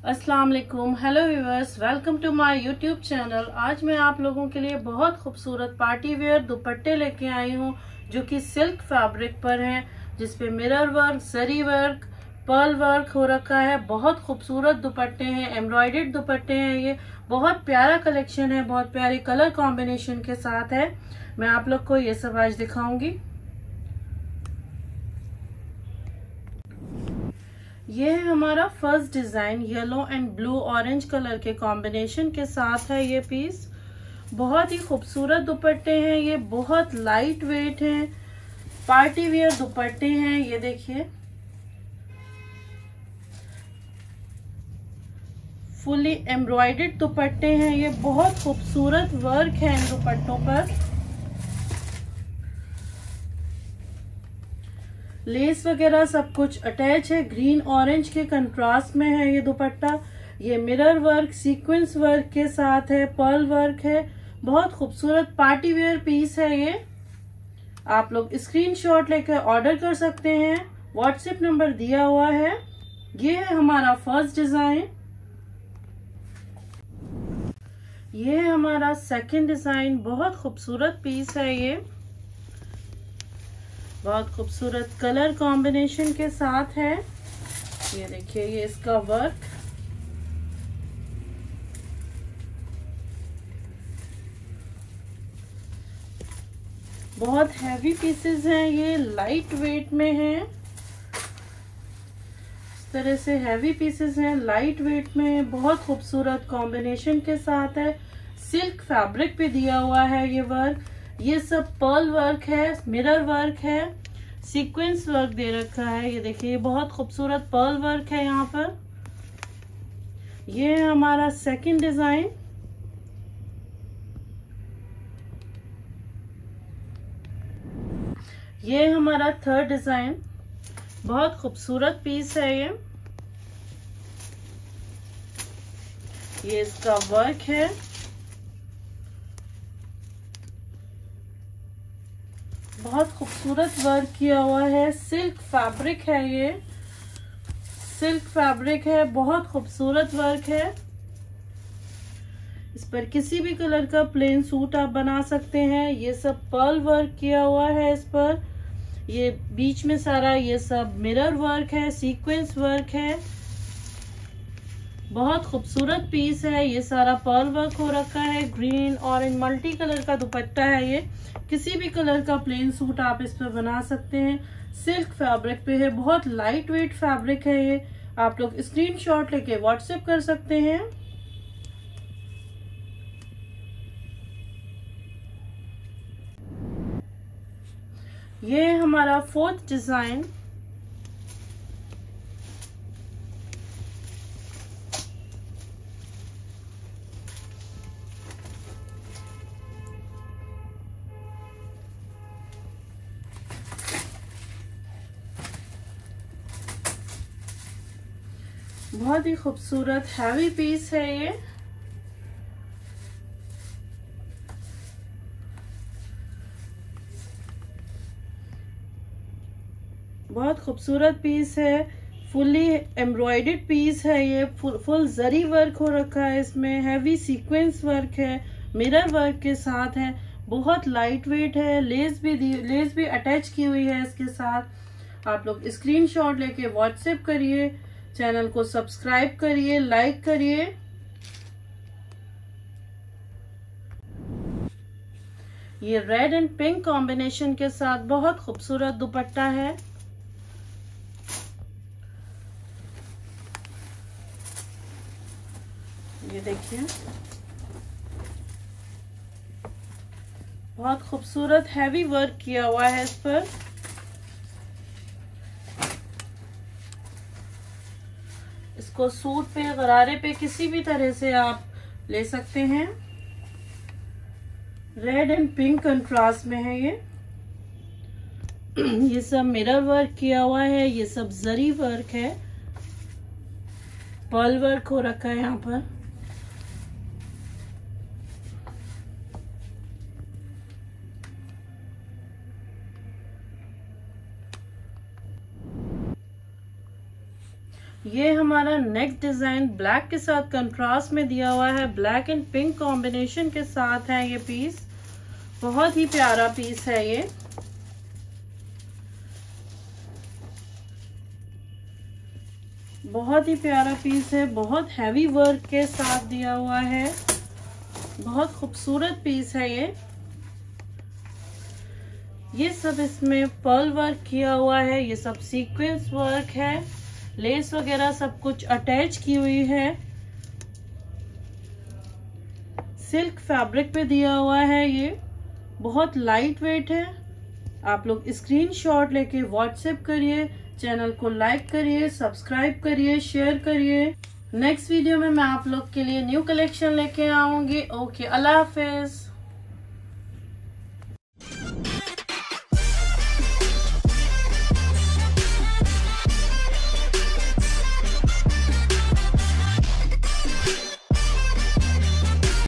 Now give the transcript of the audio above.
अस्सलाम वालेकुम hello viewers welcome to my YouTube channel आज मैं आप लोगों के लिए बहुत खूबसूरत पार्टी वेयर दुपट्टे लेके आई हूँ, जो कि सिल्क फैब्रिक पर हैं जिसपे मिरर वर्क जरी वर्क पर्ल वर्क हो रखा है। बहुत खूबसूरत दुपट्टे हैं एम्ब्रॉयडेड दुपट्टे हैं ये। बहुत प्यारा कलेक्शन है, बहुत प्यारे कलर कॉम्बिनेशन के साथ है। मैं आप लोग को ये सब आज दिखाऊँगी। ये है हमारा first design yellow and blue orange colour के कॉम्बिनेशन के साथ है ये पीस बहुत ही खूबसूरत दुपट्टे हैं, ये बहुत लाइट वेट हैं. पार्टी वेयर दुपट्टे हैं, ये देखिए. फुली एम्ब्रॉयडेड दुपट्टे हैं, ये बहुत खूबसूरत वर्क है इन दुपट्टों पर. लेस वगैरह सब कुछ अटैच है, ग्रीन ऑरेंज के कंट्रास्ट में है ये दुपट्टा, ये मिरर वर्क सीक्वेंस वर्क के साथ है पर्ल वर्क है, बहुत खूबसूरत पार्टी वेयर पीस है ये। आप लोग स्क्रीनशॉट लेकर ऑर्डर कर सकते हैं व्हाट्सएप नंबर दिया हुआ है। ये है हमारा फ़र्स्ट डिज़ाइन ये है हमारा सेकंड डिज़ाइन बहुत खूबसूरत पीस है ये। बहुत खूबसूरत कलर कॉम्बिनेशन के साथ है। ये देखिए, ये इसका वर्क बहुत हैवी पीसेस हैं, ये लाइट वेट में है। इस तरह से हैवी पीसेस हैं लाइट वेट में बहुत खूबसूरत कॉम्बिनेशन के साथ है। सिल्क फैब्रिक पे दिया हुआ है ये वर्क ये सब पर्ल वर्क है मिरर वर्क है सीक्वेंस वर्क दे रखा है। ये देखिए बहुत खूबसूरत पर्ल वर्क है यहाँ पर। ये है हमारा सेकंड डिज़ाइन ये हमारा थर्ड डिज़ाइन बहुत खूबसूरत पीस है ये। ये इसका वर्क है। बहुत खूबसूरत वर्क किया हुआ है। सिल्क फैब्रिक है ये। सिल्क फैब्रिक है, बहुत खूबसूरत वर्क है। इस पर किसी भी कलर का प्लेन सूट आप बना सकते हैं। ये सब पर्ल वर्क किया हुआ है इस पर। ये बीच में सारा ये सब मिरर वर्क है, सीक्वेंस वर्क है। बहुत खूबसूरत पीस है, ये सारा पर्ल वर्क हो रखा है ग्रीन ऑरेंज मल्टी कलर का दुपट्टा है ये। किसी भी कलर का प्लेन सूट आप इस पर बना सकते हैं। सिल्क फैब्रिक पे है, बहुत लाइट वेट फैब्रिक है ये। आप लोग स्क्रीनशॉट लेके व्हाट्सएप कर सकते हैं। ये हमारा फोर्थ डिज़ाइन बहुत ही खूबसूरत हैवी पीस है ये। बहुत खूबसूरत पीस है फुली एम्ब्रॉयडेड पीस है ये। फुल फुल जरी वर्क हो रखा है इसमें हैवी सीक्वेंस वर्क है मिरर वर्क के साथ है। बहुत लाइट वेट है लेस भी दी लेस भी अटैच की हुई है इसके साथ। आप लोग स्क्रीनशॉट लेके व्हाट्सएप करिए। चैनल को सब्सक्राइब करिए, लाइक करिए। ये रेड एंड पिंक कॉम्बिनेशन के साथ बहुत खूबसूरत दुपट्टा है। ये देखिए। बहुत खूबसूरत हैवी वर्क किया हुआ है इस पर। इसको सूट पे, गरारे पे किसी भी तरह से आप ले सकते हैं। रेड एंड पिंक कंट्रास्ट में है ये। ये सब मिरर वर्क किया हुआ है, ये सब जरी वर्क है। पर्ल वर्क हो रखा है यहाँ पर। ये हमारा नेक्स्ट डिज़ाइन ब्लैक के साथ कंट्रास्ट में दिया हुआ है। ब्लैक एंड पिंक कॉम्बिनेशन के साथ है ये पीस बहुत ही प्यारा पीस है ये। बहुत ही प्यारा पीस है। बहुत हैवी वर्क के साथ दिया हुआ है। बहुत खूबसूरत पीस है ये। ये सब इसमें पर्ल वर्क किया हुआ है। ये सब सीक्वेंस वर्क है। लेस वगैरह सब कुछ अटैच की हुई है। सिल्क फैब्रिक पे दिया हुआ है ये। बहुत लाइट वेट है। आप लोग स्क्रीनशॉट लेके व्हाट्सएप करिए, चैनल को लाइक करिए, सब्सक्राइब करिए, शेयर करिए। नेक्स्ट वीडियो में मैं आप लोग के लिए न्यू कलेक्शन लेके आऊँगी। ओके, अल्लाह हाफिज।